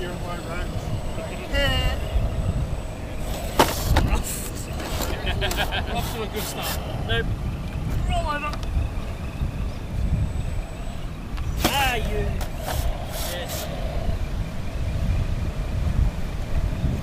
You're on my ranch. Off to a good start. Nope. Roll over. Ah, you. Yes.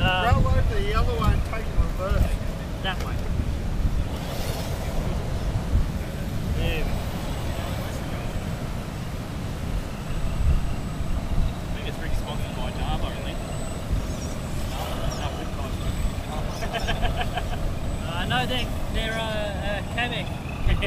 Uh, Roll over the other way and take a reverse. that way. There we go. I think it's really sponsored by Java, I think. Uh, no, they're, they're uh, Kamek.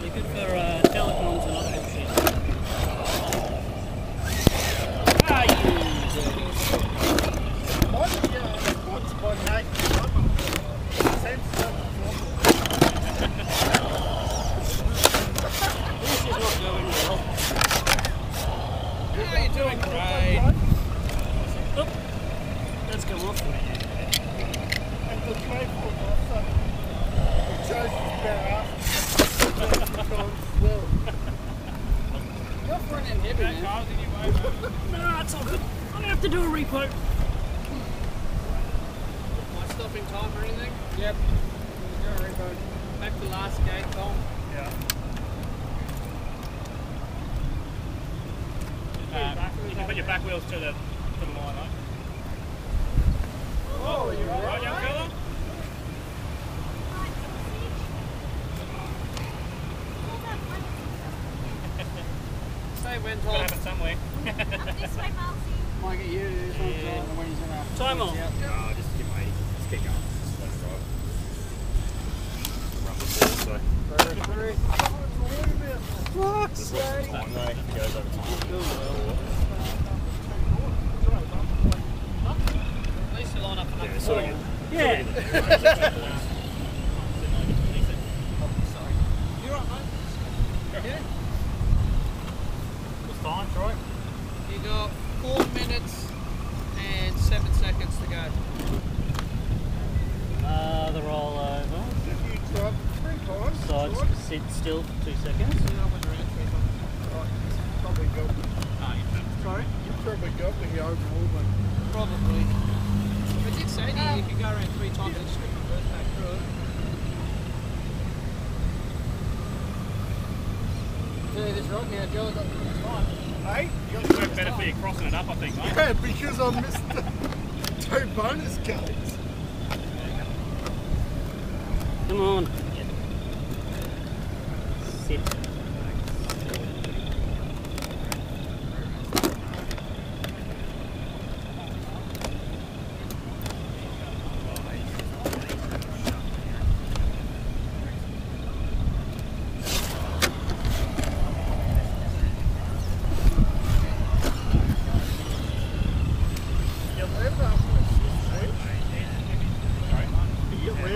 they're good for uh, telecoms and other shit. Ah, you dirty. Why did you get sponsored by Nate Plummer? Sense This is not going well. How are you doing, Craig? Oop. Let's go off. And the trade for also. It shows his bare ass. Well, End heavy, man. Cars in your way, man. No, it's all good. I'm gonna have to do a repo. I stopping time or anything? Yep. Go repo. Back to last gate, Tom. yeah. Uh, you can put your back wheels to the to the line, right? Oh, you're Right, right. young fella? Say when, Tom. Gotta have it somewhere. This way, Marcy. Might get you this one, Yeah. Tom, when he's in a... Time on. Yep. No, just give my just keep going. Just let it drive. Run before, so Fuck's this was time. It goes over time. At least you line up enough Yeah, to sort of get- Yeah. You right, mate? Yeah. It's fine, Troy. You got four minutes and seven seconds to go. Uh, the roll over. If you drop three times, Sides Troy, sit still for two seconds. probably got, Sorry? you probably got the overall one. Probably. I did say to you, you go around three times and just reverse back through it. This right now, Joe got time. Hey, you It's worked better for you crossing it up, I think, mate. Yeah, because I missed the two bonus gates. Come on. Sit. Yeah, we're passing a six point. Yeah, we're passing a six point. Out the deep one. Oh, I took my deep. Oh, because I was just putting up there and off to the retractable. You can hook it something, I think you can, can you? Yeah. Yeah. Well, something more, I think, yes. Oh, Yeah, how's that way point spot?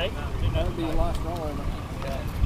rollover. Hey? That'd be your last rollover. this